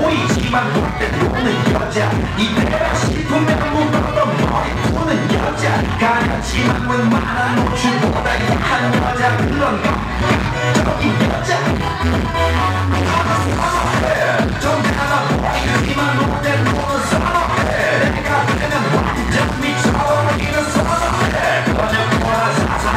보이지만 볼때 보는 여자 이때가 싶으면 무거운 머리 푸는 여자 가렸지만 웬만한 노출보다 야한 여자 그런 거